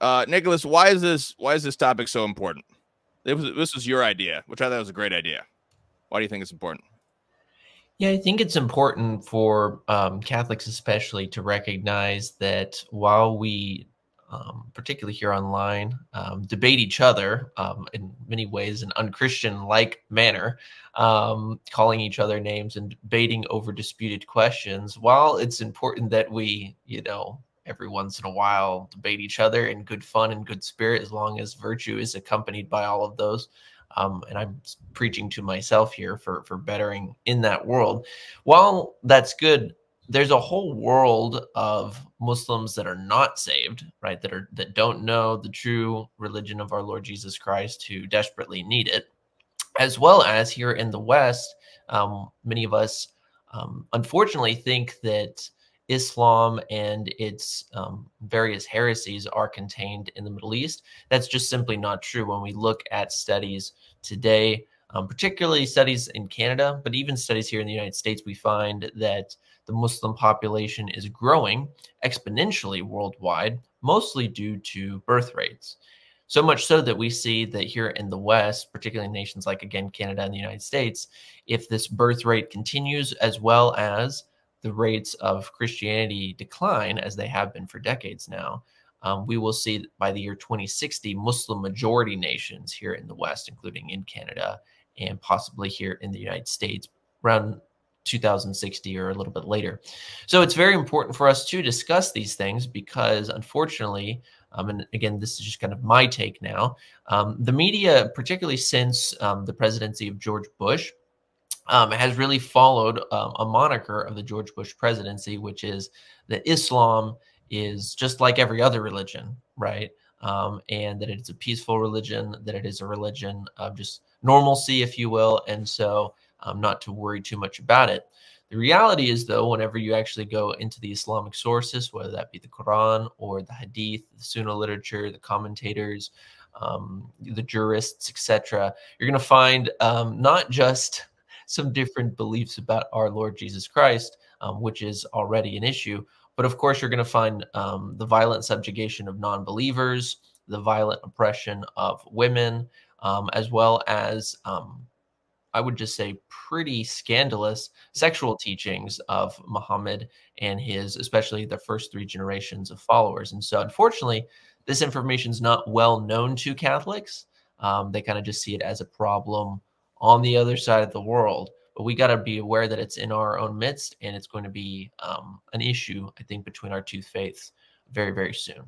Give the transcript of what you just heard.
Uh, Nicholas, why is this why is this topic so important? Was, this was your idea, which I thought was a great idea. Why do you think it's important? Yeah, I think it's important for um, Catholics, especially, to recognize that while we, um, particularly here online, um, debate each other um, in many ways an unchristian like manner, um, calling each other names and debating over disputed questions, while it's important that we, you know, every once in a while debate each other in good fun and good spirit, as long as virtue is accompanied by all of those um, and I'm preaching to myself here for for bettering in that world. While that's good, there's a whole world of Muslims that are not saved, right? That are that don't know the true religion of our Lord Jesus Christ, who desperately need it, as well as here in the West, um, many of us um, unfortunately think that Islam and its um, various heresies are contained in the Middle East. That's just simply not true when we look at studies today, um, particularly studies in Canada, but even studies here in the United States. We find that the Muslim population is growing exponentially worldwide, mostly due to birth rates. So much so that we see that here in the West, particularly nations like, again, Canada and the United States, if this birth rate continues as well as the rates of Christianity decline, as they have been for decades now, um, we will see by the year 2060 Muslim majority nations here in the West, including in Canada and possibly here in the United States, around 2060 or a little bit later. So it's very important for us to discuss these things because, unfortunately, um, and again, this is just kind of my take now, um, the media, particularly since um, the presidency of George Bush, um, has really followed um, a moniker of the George Bush presidency, which is that Islam is just like every other religion, right? Um, and that it's a peaceful religion, that it is a religion of just normalcy, if you will, and so um, not to worry too much about it. The reality is, though, whenever you actually go into the Islamic sources, whether that be the Quran or the Hadith, the Sunnah literature, the commentators, um, the jurists, etc., you're going to find um, not just some different beliefs about our Lord Jesus Christ, um, which is already an issue. But of course, you're going to find um, the violent subjugation of non believers, the violent oppression of women, um, as well as, um, I would just say, pretty scandalous sexual teachings of Muhammad and his, especially the first three generations of followers. And so, unfortunately, this information is not well known to Catholics. Um, they kind of just see it as a problem on the other side of the world. But we got to be aware that it's in our own midst and it's going to be um, an issue, I think, between our two faiths very, very soon.